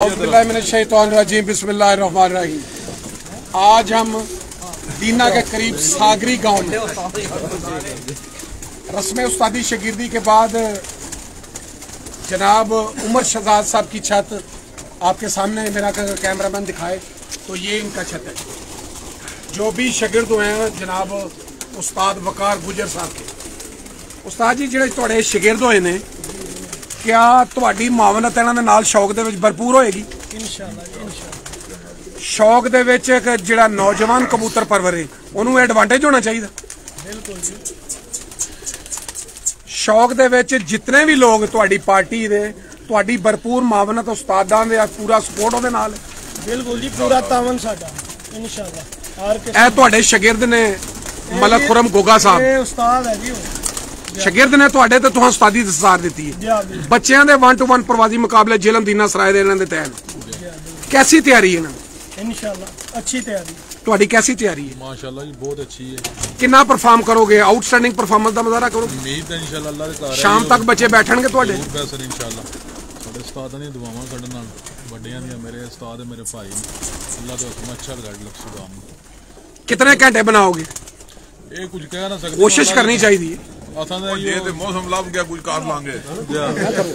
बिस्मिल्लाहिर्रहमानिर्रहीम। आज हम दीना के करीब सागरी गाँव में रस्म उस्तादी शगिर्दी के बाद, जनाब उमर शहजाद साहब की छत आपके सामने मेरा कैमरामैन दिखाए तो ये इनका छत है। जो भी शगिर्द हुए हैं, जनाब उस्ताद वकार गुजर साहब के। उस्ताद जी जो थोड़े शगिर्द हुए ने ਕਿਆ ਤੁਹਾਡੀ ਮਾਵਨਤ ਇਹਨਾਂ ਦੇ ਨਾਲ ਸ਼ੌਕ ਦੇ ਵਿੱਚ ਭਰਪੂਰ ਹੋਏਗੀ? ਇਨਸ਼ਾਅੱਲਾ ਜੀ, ਇਨਸ਼ਾਅੱਲਾ। ਸ਼ੌਕ ਦੇ ਵਿੱਚ ਇੱਕ ਜਿਹੜਾ ਨੌਜਵਾਨ ਕਬੂਤਰ ਪਰਵਰੇ ਉਹਨੂੰ ਐਡਵਾਂਟੇਜ ਹੋਣਾ ਚਾਹੀਦਾ। ਬਿਲਕੁਲ ਜੀ। ਸ਼ੌਕ ਦੇ ਵਿੱਚ ਜਿੰਨੇ ਵੀ ਲੋਕ ਤੁਹਾਡੀ ਪਾਰਟੀ ਦੇ ਤੁਹਾਡੀ ਭਰਪੂਰ ਮਾਵਨਤ ਉਸਤਾਦਾਂ ਦੇ ਪੂਰਾ ਸਪੋਰਟ ਉਹਦੇ ਨਾਲ। ਬਿਲਕੁਲ ਜੀ ਪੂਰਾ ਤਾਵਨ ਸਾਡਾ ਇਨਸ਼ਾਅੱਲਾ। ਇਹ ਤੁਹਾਡੇ ਸ਼ਾਗਿਰਦ ਨੇ ਮਲਕ ਖੁਰਮ ਗੋਗਾ ਸਾਹਿਬ। ਇਹ ਉਸਤਾਦ ਹੈ ਜੀ ਉਹ। ਸ਼ਾਗਿਰਦ ਨੇ ਤੁਹਾਡੇ ਤੇ ਤੁਹਾਨੂੰ ਉਸਤਾਦੀ ਦਸਤਾਰ ਦਿੱਤੀ ਹੈ। ਬੱਚਿਆਂ ਦੇ 1 ਟੂ 1 ਪ੍ਰਵਾਜ਼ੀ ਮੁਕਾਬਲੇ ਜ਼ਿਲ੍ਹਾ ਦੀਨਾ ਸਰਾਏ ਦੇ ਇਹਨਾਂ ਦੇ ਤੈਨ ਕੈਸੀ ਤਿਆਰੀ ਹੈ ਇਹਨਾਂ ਦੀ? ਇਨਸ਼ਾਅੱਲਾ ਅੱਛੀ ਤਿਆਰੀ। ਤੁਹਾਡੀ ਕੈਸੀ ਤਿਆਰੀ ਹੈ? ਮਾਸ਼ਾਅੱਲਾ ਜੀ ਬਹੁਤ ਅੱਛੀ ਹੈ। ਕਿੰਨਾ ਪਰਫਾਰਮ ਕਰੋਗੇ? ਆਊਟਸਟੈਂਡਿੰਗ ਪਰਫਾਰਮੈਂਸ ਦਾ ਮਜ਼ਾਰਾ ਕਰੋ ਉਮੀਦ ਹੈ ਇਨਸ਼ਾਅੱਲਾ ਅੱਲਾ ਦੇ ਘਰ ਸ਼ਾਮ ਤੱਕ ਬੱਚੇ ਬੈਠਣਗੇ ਤੁਹਾਡੇ? ਸਰ ਇਨਸ਼ਾਅੱਲਾ। ਸਾਡੇ ਉਸਤਾਦਾਂ ਦੀਆਂ ਦੁਆਵਾਂ ਸਾਡੇ ਨਾਲ ਵੱਡਿਆਂ ਦੀਆਂ ਮੇਰੇ ਉਸਤਾਦ ਮੇਰੇ ਭਾਈ ਅੱਲਾ ਦੇ ਹੁਕਮ ਅੱਛਾ ਰਿਜ਼ਲਟ ਲਖਸੂ ਕਿਤਨੇ ਘੰਟੇ ਬਣਾਓਗੇ? ਇਹ ਕੁਝ ਕਹਿ ਨਾ ਸਕਦੇ। ਕੋਸ਼ਿਸ਼ ਕਰਨੀ ਚਾਹੀਦੀ ਹੈ। ਅਸਾਂ ਦਾ ਜੇ ਇਹ ਤੇ ਮੌਸਮ ਲੱਭ ਗਿਆ ਕੁਝ ਕਰ ਲਾਂਗੇ।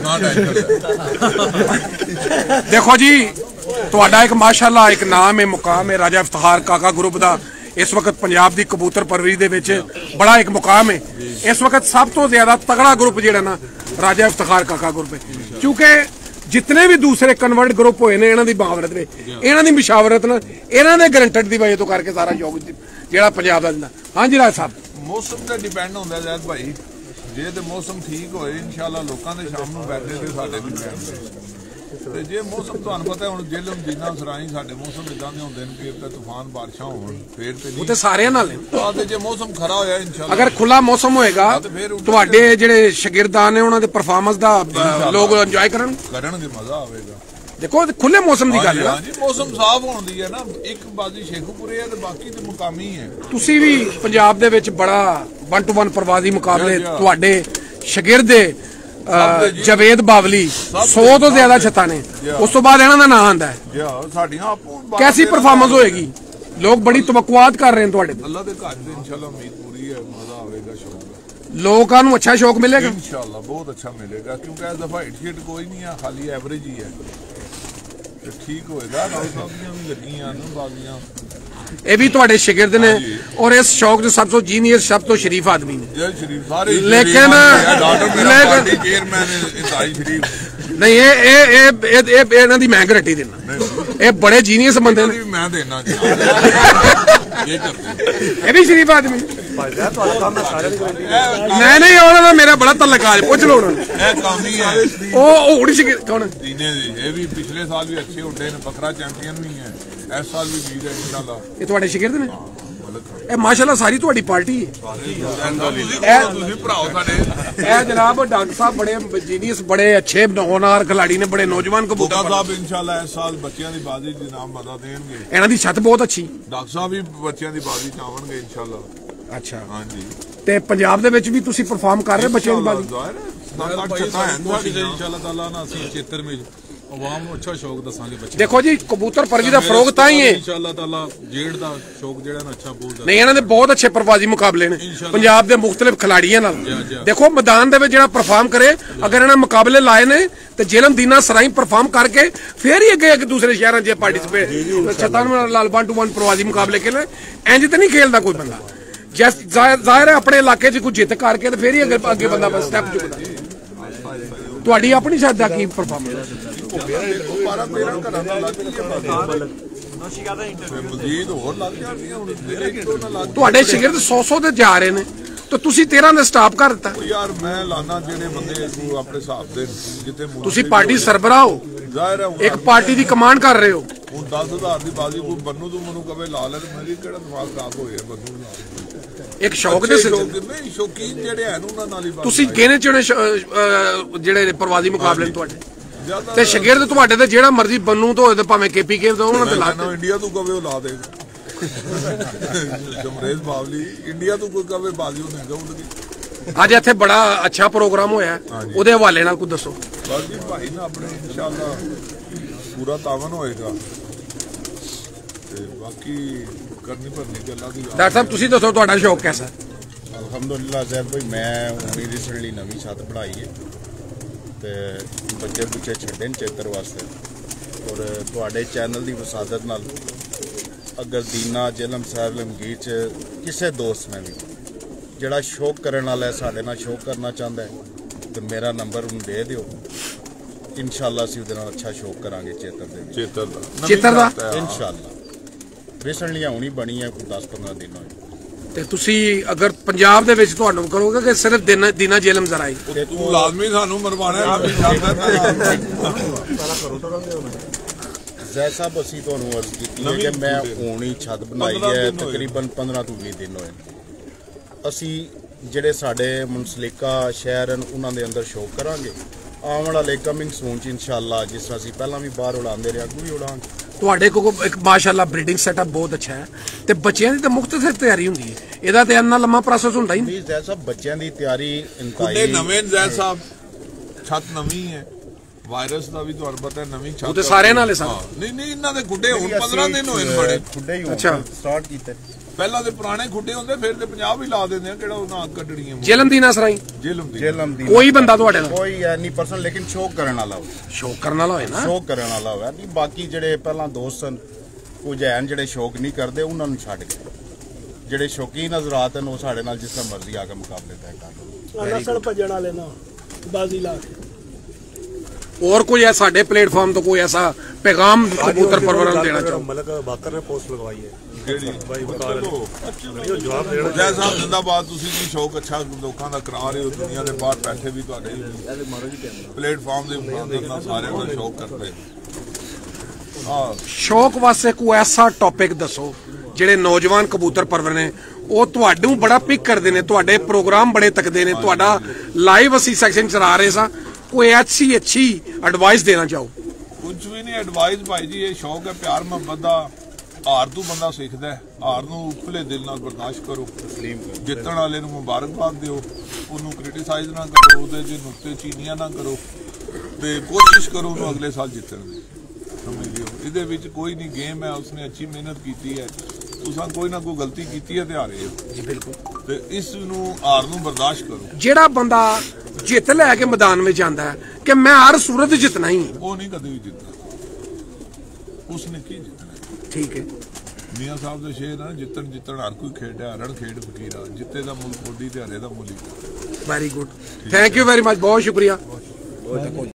ਨਾ ਟੈਨਸ਼ਨ ਦੇਖੋ ਜੀ ਤੁਹਾਡਾ ਇੱਕ ਮਾਸ਼ਾਅੱਲਾ ਇੱਕ ਨਾਮ ਹੈ ਮੁਕਾਮ ਹੈ ਰਾਜਾ ਇਫਤਖਾਰ ਕਾਕਾ ਗਰੁੱਪ ਦਾ। ਇਸ ਵਕਤ ਪੰਜਾਬ ਦੀ ਕਬੂਤਰ ਪਰਵਰੀ ਦੇ ਵਿੱਚ ਬੜਾ ਇੱਕ ਮੁਕਾਮ ਹੈ। ਇਸ ਵਕਤ ਸਭ ਤੋਂ ਜ਼ਿਆਦਾ ਤਗੜਾ ਗਰੁੱਪ ਜਿਹੜਾ ਨਾ ਰਾਜਾ ਇਫਤਖਾਰ ਕਾਕਾ ਗਰੁੱਪ ਹੈ। ਕਿਉਂਕਿ ਜਿਤਨੇ ਵੀ ਦੂਸਰੇ ਕਨਵਰਟ ਗਰੁੱਪ ਹੋਏ ਨੇ ਇਹਨਾਂ ਦੀ ਬਾਵਰਤ ਨੇ ਇਹਨਾਂ ਦੀ ਮਸ਼ਾਵਰਤ ਨਾਲ ਇਹਨਾਂ ਦੇ ਗਰੰਟਡ ਦੀ ਵਜ੍ਹਾ ਤੋਂ ਕਰਕੇ ਸਾਰਾ ਯੋਗ ਜਿਹੜਾ ਪੰਜਾਬ ਦਾ ਦਿੰਦਾ। ਹਾਂਜੀ ਰਾਜ ਸਾਹਿਬ। ਮੌਸਮ ਤੇ ਡਿਪੈਂਡ ਹੁੰਦਾ ਜੈਦ ਭਾਈ। ਜੇ ਤੇ ਮੌਸਮ ਠੀਕ ਹੋਏ ਇਨਸ਼ਾਅੱਲਾ ਲੋਕਾਂ ਦੇ ਸ਼ਾਮ ਨੂੰ ਬੈਠੇ ਤੇ ਸਾਡੇ ਵੀ ਬੈਠਦੇ ਤੇ ਜੇ ਮੌਸਮ ਤੁਹਾਨੂੰ ਪਤਾ ਹੁਣ ਜੇਲਮ ਜਿੰਨਾ ਸਰਾਈ ਸਾਡੇ ਮੌਸਮ ਇਦਾਂ ਦੇ ਹੁੰਦੇ ਨੇ ਕਿ ਤਾਂ ਤੂਫਾਨ ਬਾਰਿਸ਼ਾਂ ਹੋਣ ਫੇਰ ਤੇ ਉਹ ਨਹੀਂ ਤੇ ਸਾਰਿਆਂ ਨਾਲ ਆ ਤੇ ਜੇ ਮੌਸਮ ਖਰਾ ਹੋਇਆ ਇਨਸ਼ਾਅੱਲਾ। ਅਗਰ ਖੁੱਲਾ ਮੌਸਮ ਹੋਏਗਾ ਤੁਹਾਡੇ ਜਿਹੜੇ ਸ਼ਾਗਿਰਦਾਨ ਨੇ ਉਹਨਾਂ ਦੇ ਪਰਫਾਰਮੈਂਸ ਦਾ ਲੋਕ ਇੰਜੋਏ ਕਰਨ ਕਰਨਗੇ ਮਜ਼ਾ ਆਵੇਗਾ। ਦੇਖੋ ਖੁੱਲੇ ਮੌਸਮ ਦੀ ਗੱਲ ਹੈ ਹਾਂਜੀ ਮੌਸਮ ਸਾਫ਼ ਹੋਣ ਦੀ ਹੈ ਨਾ। ਇੱਕ ਬਾਜ਼ੀ ਸ਼ੇਖੂਪੁਰੇ ਹੈ ਤੇ ਬਾਕੀ ਤੇ ਮੁਕਾਮੀ ਹੈ ਤੁਸੀਂ ਵੀ ਪੰਜਾਬ ਦੇ ਵਿੱਚ ਬੜਾ 1 ਟੂ 1 ਪ੍ਰਵਾਜ਼ੀ ਮੁਕਾਬਲੇ। ਤੁਹਾਡੇ ਸ਼ਾਗਿਰਦ। ਜਵੇਦ ਬਾਵਲੀ 100 ਤੋਂ ਜ਼ਿਆਦਾ ਛੱਤਾਂ ਨੇ। ਉਸ ਤੋਂ ਬਾਅਦ ਇਹਨਾਂ ਦਾ ਨਾਂ ਆਂਦਾ ਹੈ। ਸਾਡੀਆਂ ਕੈਸੀ ਪਰਫਾਰਮੈਂਸ ਹੋਏਗੀ? ਲੋਕ ਬੜੀ ਤਵਕੁਆਤ ਕਰ ਰਹੇ ਨੇ ਤੁਹਾਡੇ ਤੋਂ। ਅੱਲਾ ਦੇ ਘਰ ਤੇ ਇਨਸ਼ਾਅੱਲਾ ਉਮੀਦ ਪੂਰੀ ਹੈ ਮਜ਼ਾ ਆਵੇਗਾ ਸ਼ੌਕ ਲੋਕਾਂ ਨੂੰ ਅੱਛਾ ਸ਼ੌਕ ਮਿਲੇਗਾ? ਇਨਸ਼ਾਅੱਲਾ ਬਹੁਤ ਅੱਛਾ ਮਿਲੇਗਾ ਕਿਉਂਕਿ ਇਸ ਦਫਾ ਹਿੱਟ ਹਿੱਟ ਕੋਈ ਨਹੀਂ ਆ ਖਾਲੀ ਐਵਰੇਜ ਹੀ ਹੈ। ਠੀਕ ਹੋਏਗਾ। ਨਾਲ ਸਭ ਦੀਆਂ ਵੀ ਲੱਗੀਆਂ ਨੇ ਬਾਜ਼ੀਆਂ ਇਹ ਵੀ ਤੁਹਾਡੇ ਸ਼ਾਗਿਰਦ ਨੇ ਔਰ ਇਸ ਸ਼ੌਕ ਦੇ ਸਭ ਤੋਂ ਜੀਨੀਅਰ ਸਭ ਤੋਂ ਸ਼ਰੀਫ ਆਦਮੀ ਨੇ। ਜੈ ਸ਼ਰੀਫ ਸਾਰੇ ਲੇਕਿਨ- ਚੇਅਰਮੈਨ ਸ਼ਰੀਫ ਨਹੀਂ ਇਹ ਇਹ ਇਹ ਇਹ- ਇਹ ਇਹ ਇਹਨਾਂ ਦੀ ਮੈਂ ਗਰੰਟੀ ਦੇਣਾ ਇਹ ਬੜੇ ਜੀਨੀਅਸ ਬੰਦੇ ਨੇ। ਮੈਂ ਦੇਣਾ ਇਹ ਵੀ ਸ਼ਰੀਫ ਆਦਮੀ। ਨਹੀਂ ਨਹੀਂ ਉਹਨਾਂ ਦਾ ਮੇਰਾ ਬੜਾ ਤਲਕਾ ਪੁੱਛ ਲਓ ਉਹਨਾਂ ਨੂੰ। ਇਹ ਕੰਮ ਹੀ ਹੈ। ਉਹ ਉਹ ਉੜੀ ਸੀ ਕੌਣ? ਦੀਨੇ ਦੀ। ਇਹ ਵੀ ਪਿਛਲੇ ਸਾਲ ਵੀ ਅੱਛੇ ਹੁੰਦੇ ਨੇ ਬੱਕਰਾ ਚੈਂਪੀਅਨ ਵੀ ਹੈ। ਇਸ ਸਾਲ ਵੀ ਜੀਤ ਹੈ ਇਨਸ਼ਾਅੱਲਾ ਇਹ ਤੁਹਾਡੇ ਸ਼ਾਗਿਰਦ ਨੇ? ਇਹ ਮਾਸ਼ਾਅੱਲਾ ਸਾਰੀ ਤੁਹਾਡੀ ਪਾਰਟੀ ਹੈ। ਤੁਸੀਂ ਤੁਸੀਂ ਭਰਾਓ ਸਾਡੇ। ਇਹ ਜਨਾਬ ਡਾਕਟਰ ਸਾਹਿਬ ਬੜੇ ਜੀਨੀਅਸ ਬੜੇ ਅੱਛੇ ਹੋਣਹਾਰ ਖਿਲਾੜੀ ਨੇ ਬੜੇ ਨੌਜਵਾਨ ਕਬੂਤਰ ਸਾਹਿਬ ਇਨਸ਼ਾਅੱਲਾ ਇਸ ਸਾਲ ਬੱਚਿਆਂ ਦੀ ਬਾਜ਼ੀ ਦੇ ਨਾਮ ਬਤਾ ਦੇਣਗੇ। ਇਹਨਾਂ ਦੀ ਛੱਤ ਬਹੁਤ ਅੱਛੀ। ਡਾਕਟਰ ਸਾਹਿਬ ਵੀ ਬੱਚਿਆਂ ਦੀ ਬਾਜ਼ੀ ਚਾਵਣਗੇ ਇਨਸ਼ਾਅੱਲਾ। ਅੱਛਾ। ਹਾਂਜੀ। ਤੇ ਪੰਜਾਬ ਦੇ ਵਿੱਚ ਵੀ ਤੁਸੀਂ ਪਰਫਾਰਮ ਕਰ ਰਹੇ ਬੱਚਿਆਂ ਦੀ ਬਾਜ਼ੀ? ਜ਼ਾਹਿਰ ਭਾਈ ਹੈ ਸਾਹਿਬ ਹੈ ਕੋਸ਼ਿਸ਼ ਹੈ ਇਨਸ਼ਾਅੱਲਾ ਤਾਲਾ ਨਾ ਅਸੀਂ ਚੇਤਰ ਵਿੱਚ ਆਵਾਮ ਨੂੰ ਅੱਛਾ ਸ਼ੌਕ ਦੱਸਾਂਗੇ ਬੱਚੇ ਦੇਖੋ ਜੀ ਕਬੂਤਰ ਪਰਵੀ ਦਾ ਫਰੋਗ ਤਾਂ ਹੀ ਹੈ। ਇਨਸ਼ਾਅੱਲਾ ਤਾਲਾ ਜੇੜ ਦਾ ਸ਼ੌਕ ਜਿਹੜਾ ਨਾ ਅੱਛਾ ਬੋਲਦਾ ਨਹੀਂ ਇਹਨਾਂ ਦੇ ਬਹੁਤ ਅੱਛੇ ਪਰਵਾਜ਼ੀ ਮੁਕਾਬਲੇ ਨੇ। ਪੰਜਾਬ ਦੇ ਮੁxtਲਿਫ ਖਿਲਾੜੀਆਂ ਨਾਲ। ਦੇਖੋ ਮੈਦਾਨ ਦੇ ਵਿੱਚ ਜਿਹੜਾ ਪਰਫਾਰਮ ਕਰੇ ਅਗਰ ਇਹਨਾਂ ਮੁਕਾਬਲੇ ਲਾਏ ਨੇ ਤੇ ਜੇਲਮ ਦੀਨਾ ਸਰਾਈ ਪਰਫਾਰਮ ਕਰਕੇ ਫੇਰ ਹੀ ਅੱਗੇ ਅੱਗੇ ਦੂਸਰੇ ਸ਼ਹਿਰਾਂ 'ਚ ਪਾਰਟਿਸਿਪੇਟ ਛਤਾਨ ਲਾਲ ਵਨ ਟੂ ਵਨ ਪ੍ਰਵਾਜ਼ੀ ਮੁਕਾਬਲੇ ਖੇਲੇ ਇੰਜ ਤਾਂ ਨਹੀਂ ਖੇਲਦਾ ਕੋਈ ਬੰਦਾ। ਜਸ ਜ਼ਾਹਿਰ ਹੈ ਆਪਣੇ ਇਲਾਕੇ 'ਚ ਕੋਈ ਜਿੱਤ ਕਰਕੇ ਤੇ ਫੇਰ ਹੀ ਅੱਗੇ ਅੱਗੇ ਬੰਦਾ ਸਟੈਪ ਚੁੱਕਦਾ ਤੁਹਾਡੀ ਆਪਣੀ ਦਾ ਕੀ ਪਰਫਾਰਮੈਂਸ ਤੁਹਾਡੇ ਸ਼ਾਗਿਰਦ 100 100 ਦੇ ਜਾ ਰਹੇ ਨੇ। ਤੇ ਤੁਸੀਂ 13 ਦੇ ਸਟਾਪ ਕਰ ਦਿੱਤਾ। ਯਾਰ ਮੈਂ ਲਾਣਾ ਜਿਹੜੇ ਬੰਦੇ ਆਪਣੇ ਹਿਸਾਬ ਦੇ ਮੁਨਾਸਿਬ ਤੁਸੀਂ ਪਾਰਟੀ ਸਰਬਰਾਹ ਹੋ। ਜ਼ਾਹਿਰ ਹੈ ਇੱਕ ਪਾਰਟੀ ਦੀ ਕਮਾਂਡ ਕਰ ਰਹੇ ਹੋ। ਹੁਣ 10000 ਦੀ ਬਾਜ਼ੀ ਕੋਈ ਬੰਨੂ ਤੂੰ ਮੈਨੂੰ ਕਵੇ ਲਾ ਮੇਰੀ ਕਿਹੜਾ ਦਿਮਾਗ ਖਰਾਬ ਹੋਇਆ ਬੰਨੂ ਨਾਲ ਇੱਕ ਸ਼ੌਕ ਦੇ ਸ਼ੌਕ ਨਹੀਂ ਸ਼ੌਕੀਨ ਜਿਹੜੇ ਹਨ ਉਹਨਾਂ ਨਾਲ ਹੀ ਤੁਸੀਂ ਗਿਣੇ ਚੁਣੇ ਜਿਹੜੇ ਪ੍ਰਵਾਜ਼ੀ ਮੁਕਾਬਲੇ ਤੁਹਾਡੇ? ਤੇ ਸ਼ਾਗਿਰਦ ਤੁਹਾਡੇ ਤੇ ਜਿਹੜਾ ਮਰਜ਼ੀ ਬੰਨੂ ਤੋਂ ਹੋਏ ਤੇ ਭਾਵੇਂ ਕੇਪੀਕੇ ਤੋਂ ਉਹਨਾਂ ਤੇ ਲਾ ਕਹਿੰਦਾ ਇੰਡੀਆ ਤੋਂ ਕਵੇ ਉਹ ਲਾ ਦੇਗਾ। ਜਮਰੇਜ਼ ਬਾਵਲੀ ਇੰਡੀਆ ਤੋਂ ਕੋਈ ਕਵੇ ਬਾਜ਼ੀ ਉਹ ਨਹੀਂ ਜਾਊਗੀ ਅੱਜ ਇੱਥੇ ਬੜਾ ਅੱਛਾ ਪ੍ਰੋਗਰਾਮ ਹੋਇਆ। ਉਹਦੇ ਹਵਾਲੇ ਨਾਲ ਕੁਝ ਦੱਸੋ। ਬਾਕੀ ਭਾਈ ਨਾ ਆਪਣੇ ਇਨਸ਼ਾਅੱਲਾ ਪੂਰਾ ਤਾਵਨ ਹੋਏਗਾ। ਤੇ ਬਾਕੀ ਕਰਨੀ ਭਰਨੀ ਗੱਲਾਂ ਦੀ ਡਾਕਟਰ ਸਾਹਿਬ ਤੁਸੀਂ ਦੱਸੋ ਤੁਹਾਡਾ ਸ਼ੌਕ ਕਿਹਦਾ ਅਲਹਮਦੁਲਿਲਾ ਜ਼ੈਦ ਭਾਈ ਮੈਂ ਹੁਣੀ ਰੀਸੈਂਟਲੀ ਨਵੀਂ ਛੱਤ ਬਣਾਈ ਹੈ ਤੇ ਬੱਚੇ ਬੁੱਚੇ ਛੱਡੇ ਨੇ ਚੇਤਰ ਵਾਸਤੇ। ਔਰ ਤੁਹਾਡੇ ਚੈਨਲ ਦੀ ਵਸਾਦਤ ਨਾਲ ਅਗਰ ਦੀਨਾ ਜਲਮ ਸਾਹਿਬ ਲਮਗੀਰ ਚ ਕਿਸੇ ਦੋਸਤ ਨੇ ਵੀ ਜਿਹੜਾ ਸ਼ੌਕ ਕਰਨ ਵਾਲਾ ਹੈ ਸਾਡੇ ਨਾਲ ਸ਼ੌਕ ਕਰਨਾ ਚਾਹੁੰਦਾ ਹੈ ਤੇ ਮੇਰਾ ਨੰਬਰ ਉਹਨੂੰ ਦੇ ਦਿਓ। ਇਨਸ਼ਾਅੱਲਾ ਅਸੀਂ ਉਹਦੇ ਨਾਲ ਅੱਛਾ ਸ਼ੌਕ ਕਰਾਂਗੇ ਚੇਤਰ ਦੇ ਚੇਤਰ ਦਾ। ਚੇਤਰ ਦਾ? ਇਨਸ਼ਾਅੱਲਾ। ਰੀਸੈਂਟਲੀ ਹੁਣੀ ਬਣੀ ਹੈ ਕੋਈ 10 15 ਦਿਨ ਹੋਏ। ਤੇ ਤੁਸੀਂ ਅਗਰ ਪੰਜਾਬ ਦੇ ਵਿੱਚ ਤੁਹਾਨੂੰ ਕਰੋਗੇ ਕਿ ਸਿਰਫ ਦਿਨਾ ਦਿਨਾ ਜੇਲਮ ਜ਼ਰਾਈ ਤੂੰ ਲਾਜ਼ਮੀ ਸਾਨੂੰ ਮਰਵਾਣਾ ਹੈ ਨਵੀਂ ਛੱਤ ਹੈ ਜ਼ੈ ਸਾਹਿਬ ਅਸੀਂ ਤੁਹਾਨੂੰ ਅਰਜ਼ ਕੀਤੀ ਹੈ ਕਿ ਮੈਂ। ਹੁਣੀ ਛੱਤ ਬਣਾਈ 15 ਹੈ। ਤਕਰੀਬਨ 15 ਤੋਂ 20 ਦਿਨ ਹੋਏ। ਅਸੀਂ ਜਿਹੜੇ ਸਾਡੇ ਮੁਨਸਲਿਕਾ ਸ਼ਹਿਰ ਹਨ ਉਹਨਾਂ ਦੇ ਅੰਦਰ ਸ਼ੋਅ ਕਰਾਂਗੇ। ਆਉਣ ਵਾਲੇ ਕਮਿੰਗ ਸੂਨ ਚ ਇਨਸ਼ਾਅੱਲਾ ਜਿਸ ਤਰ੍ਹਾਂ ਅਸੀਂ ਪਹਿਲਾਂ ਵੀ ਬਾਹਰ ਉਡਾਉਂਦੇ ਰਹੇ ਅੱਗੇ ਵੀ ਉਡਾਂਗੇ ਤੁਹਾਡੇ ਕੋਲ ਇੱਕ ਮਾਸ਼ਾਅੱਲਾ ਬਰੀਡਿੰਗ ਸੈਟਅਪ ਬਹੁਤ ਅੱਛਾ ਹੈ। ਤੇ ਬੱਚਿਆਂ ਦੀ ਤਾਂ ਮੁਖਤਸਰ ਤਿਆਰੀ ਹੁੰਦੀ ਹੈ। ਇਹਦਾ ਤੇ ਇੰਨਾ ਲੰਮਾ ਪ੍ਰੋਸੈਸ ਹੁੰਦਾ ਹੀ ਨਹੀਂ। ਨਹੀਂ ਜ਼ੈ ਸਾਹਿਬ ਬੱਚਿਆਂ ਦੀ ਤਿਆਰੀ ਖੁੱਡੇ ਇੰਤਹਾਈ ਨਵੇਂ ਜ਼ੈਦ ਸਾਹਿਬ ਛੱਤ ਨਵੀਂ ਹੈ। ਵਾਇਰਸ ਦਾ ਵੀ ਤੁਹਾਨੂੰ ਪਤਾ ਨਵੀਂ ਛੱਤ ਉਹ ਤੇ ਸਾਰਿਆਂ ਨਾਲ ਹੈ ਸਰ। ਨਹੀਂ ਨਹੀਂ ਇਹਨਾਂ ਦੇ ਖੁੱਡੇ ਹੁਣ 15 ਦਿਨ ਹੋਏ ਨੇ ਬੜੇ। ਖੁੱਡੇ ਹੀ ਅੱਛਾ। ਸਟਾਰਟ ਕੀਤੇ। ਪਹਿਲਾਂ ਦੇ ਪੁਰਾਣੇ ਖੁੱਡੇ ਹੁੰਦੇ ਫਿਰ ਤੇ ਪੰਜਾਬ ਹੀ ਲਾ ਦਿੰਦੇ ਆ ਕਿਹੜਾ ਉਹਨਾਂ ਅੱਗ ਕੱਢਣੀਆਂ ਜੇਲਮ ਦੀਨਾ ਸਰਾਈ। ਜੇਲਮ ਦੀ। ਜੇਲਮ ਦੀ ਕੋਈ ਬੰਦਾ ਤੁਹਾਡੇ ਨਾਲ? ਕੋਈ ਐ ਨਹੀਂ ਪਰਸਨ ਲੇਕਿਨ ਸ਼ੋਅ ਕਰਨ ਵਾਲਾ ਹੋਵੇ। ਸ਼ੌਕ ਕਰਨ ਵਾਲਾ ਹੋਏ ਨਾ। ਸ਼ੌਕ ਕਰਨ ਵਾਲਾ ਹੋਵੇ। ਨਹੀਂ ਬਾਕੀ ਜਿਹੜੇ ਪਹਿਲਾਂ ਦੋਸਤ ਹਨ ਕੁਝ ਐਨ ਜਿਹੜੇ ਸ਼ੌਕ ਨਹੀਂ ਕਰਦੇ ਉਹਨਾਂ ਨੂੰ ਛੱਡ ਕੇ। ਜਿਹੜੇ ਸ਼ੌਕੀਨ ਹਜ਼ਰਾਤ ਹਨ ਉਹ ਸਾਡੇ ਨਾਲ ਜਿਸ ਤਰ੍ਹਾਂ ਮਰਜ਼ੀ ਆ ਕੇ ਮੁਕਾਬਲੇ ਤੈਅ ਕਰ ਲਓ ਨਸਲ ਭੱਜਣ ਵਾਲੇ ਨਾ ਬਾਜ਼ੀ ਲਾ ਕੇ। और कोई है साडे प्लेटफॉर्म तो कोई ऐसा पैगाम कबूतर परवरन देना चाहो ਮਲਕ ਬਾਕਰ ਨੇ ਪੋਸਟ ਲਗਵਾਈ ਹੈ ਜਿਹੜੀ ਭਾਈ ਵਕਾਰ ਚਲੋ ਜਵਾਬ ਦੇਣਾ ਜੈ ਸਾਹਿਬ ਜਿੰਦਾਬਾਦ ਤੁਸੀਂ ਵੀ ਸ਼ੌਕ ਅੱਛਾ ਲੋਕਾਂ ਦਾ ਕਰਾ ਰਹੇ ਹੋ ਦੁਨੀਆ ਦੇ ਬਾਹਰ ਬੈਠੇ ਵੀ ਤੁਹਾਡੇ ਪਲੇਟਫਾਰਮ ਦੇ ਉੱਪਰ ਨਾਲ ਸਾਰਿਆਂ ਦਾ ਸ਼ੌਕ ਕਰਦੇ ਆ ਸ਼ੌਕ ਵਾਸਤੇ ਕੋਈ ਐਸਾ ਟੌਪਿਕ ਦੱਸੋ ਜਿਹੜੇ ਨੌਜਵਾਨ ਕਬੂਤਰ ਪਰਵਰ ਨੇ ਉਹ ਤੁਹਾਨੂੰ ਬੜਾ ਪਿਕ ਕਰਦੇ ਨੇ ਤੁਹਾਡੇ ਪ੍ਰੋਗਰਾਮ ਬੜੇ ਤੱਕਦੇ ਨੇ ਤੁਹਾਡਾ ਲਾਈਵ ਅਸੀਂ ਸੈਕਸ਼ਨ ਚਲਾ ਰਹੇ ਸਾਂ ਕੋਈ ਐਸੀ ਅੱਛੀ ਐਡਵਾਈਸ ਦੇਣਾ ਚਾਹੋ ਕੁਝ ਵੀ ਨਹੀਂ ਐਡਵਾਈਸ ਭਾਈ ਜੀ ਇਹ ਸ਼ੌਕ ਹੈ ਪਿਆਰ ਮੁਹੱਬਤ ਦਾ ਹਾਰ ਤੋਂ ਬੰਦਾ ਸਿੱਖਦਾ ਹੈ ਹਾਰ ਨੂੰ ਖੁੱਲੇ ਦਿਲ ਨਾਲ ਬਰਦਾਸ਼ਤ ਕਰੋ ਜਿੱਤਣ ਵਾਲੇ ਨੂੰ ਮੁਬਾਰਕਬਾਦ ਦਿਓ ਉਹਨੂੰ ਕ੍ਰਿਟਿਸਾਈਜ਼ ਨਾ ਕਰੋ ਉਹਦੇ ਜੇ ਨੁਕਤੇ ਚੀਨੀਆਂ ਨਾ ਕਰੋ ਤੇ ਕੋਸ਼ਿਸ਼ ਕਰੋ ਉਹਨੂੰ ਅਗਲੇ ਸਾਲ ਜਿੱਤਣ ਦੀ ਸਮਝ ਲਿਓ ਇਹਦੇ ਵਿੱਚ ਕੋਈ ਨਹੀਂ ਗੇਮ ਹੈ ਉਸਨੇ ਅੱਛੀ ਮਿਹਨਤ ਕੀਤੀ ਹੈ ਤੁਸੀਂ ਕੋਈ ਨਾ ਕੋਈ ਗਲਤੀ ਕੀਤੀ ਹੈ ਤੇ ਹਾਰੇ ਹੋ ਜੀ ਬਿਲਕੁਲ ਤੇ ਇਸ ਨੂੰ ਹਾਰ ਨੂੰ ਬਰਦਾਸ਼ਤ ਕਰੋ ਜਿਹੜਾ ਬੰਦਾ ਜਿੱਤ ਲੈ ਕੇ ਮੈਦਾਨ ਵਿੱਚ ਜਾਂਦਾ ਹੈ ਕਿ ਮੈਂ ਹਰ ਸੂਰਤ ਜਿੱਤਣਾ ਹੀ ਹੈ। ਉਹ ਨਹੀਂ ਕਦੇ ਵੀ ਜਿੱਤਦਾ। ਉਸਨੇ ਕੀ ਜਿੱਤਣਾ ਠੀਕ ਹੈ। ਮੀਆਂ ਸਾਹਿਬ ਦੇ ਸ਼ੇਰ ਆ ਜਿੱਤਣ ਜਿੱਤਣ ਹਰ ਕੋਈ ਖੇਡਿਆ ਰਣ ਖੇਡ ਫਕੀਰਾ ਜਿੱਤੇ ਦਾ ਮੁੱਲ ਕੋਡੀ ਤੇ ਹਰੇ ਦਾ ਮੁੱਲ। ਹੀ very good thank you very much ਬਹੁਤ ਸ਼ੁਕਰੀਆ।